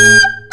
Música